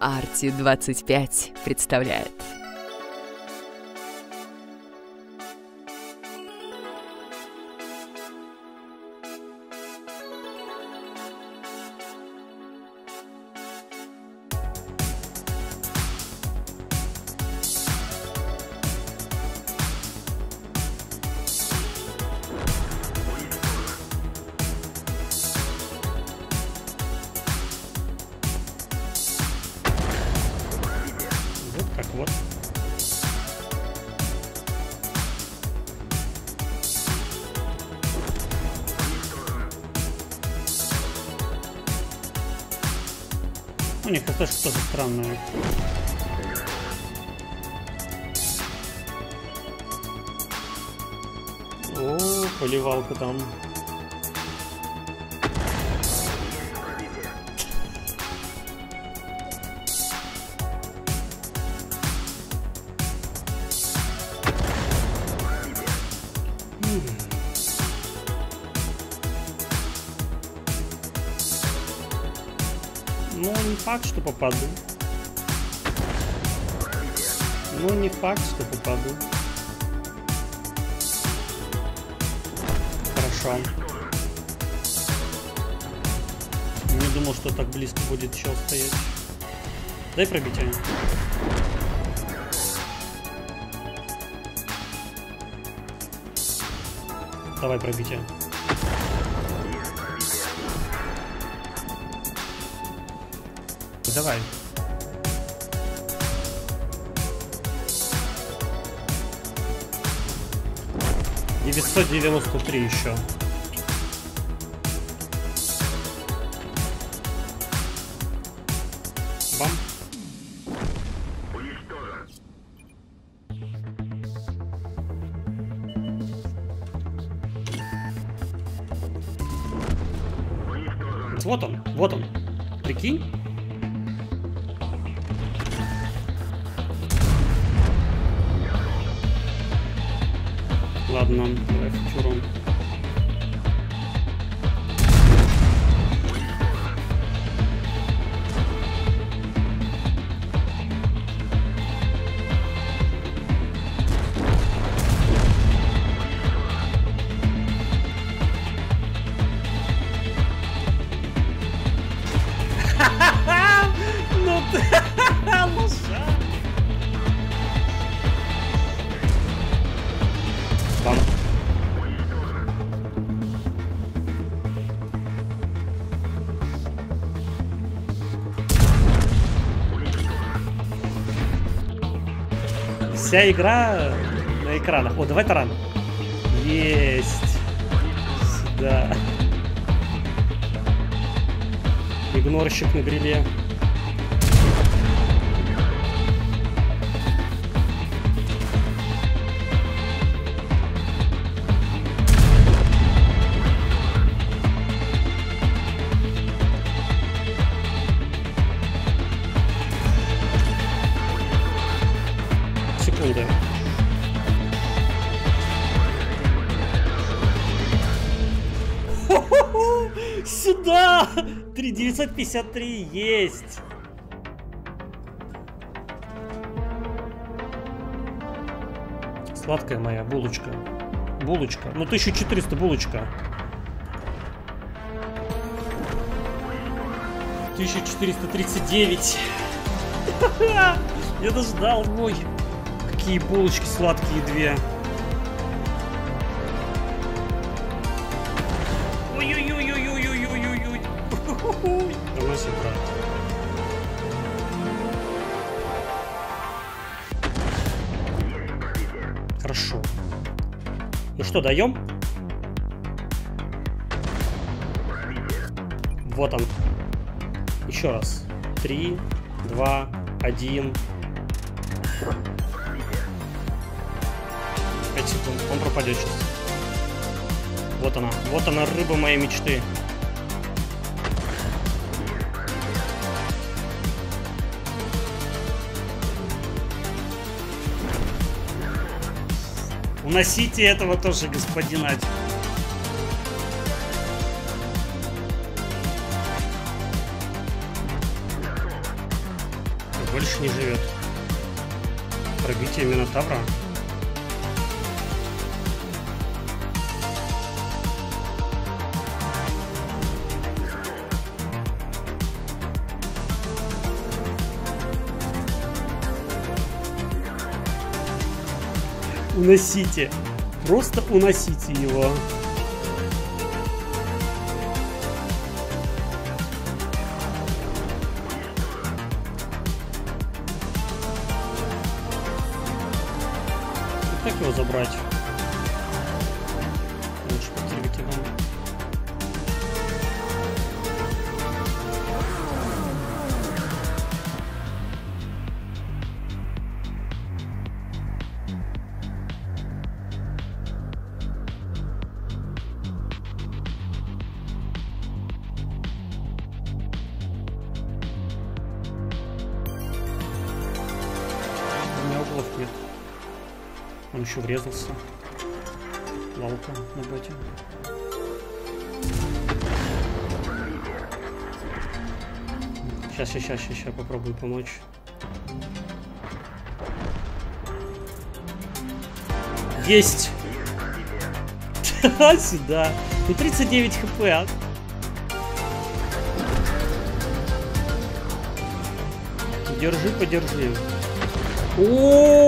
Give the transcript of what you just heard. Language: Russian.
Арти-25 представляет. Вот. У них это что-то странное. О, поливалка там. Факт, что попаду. Ну, не факт, что попаду. Хорошо. Не думал, что так близко будет еще стоять. Дай пробитие. Давай пробитие. Давай. Девятьсот девяносто три еще. Бам. Вот он, вот он. Прикинь? Ладно, давай вчером. Вся игра на экранах. О, давай таран. Есть. Да. Игнорщик на гриле. Секунда. Сюда! 3953 есть! Сладкая моя булочка. Булочка. Ну, 1400 булочка. 1439. Я дождал мой. Какие булочки сладкие две. Ой-ой-ой-ой-ой-ой-ой-ой. Доноси, брат. Хорошо. Ну что, даем? Вот он. Еще раз. Три, два, один. Пять секунд. Он пропадет сейчас. Вот она. Вот она, рыба моей мечты. Уносите этого тоже, господин Адь. больше не живет. Пробитие Минотавра. Уносите. Просто уносите его. Как его забрать? Он еще врезался. Лалка на боте. Сейчас, сейчас, сейчас, сейчас попробую помочь. Есть! Сюда. Ну 39 хп, а? Держи, подержи. О,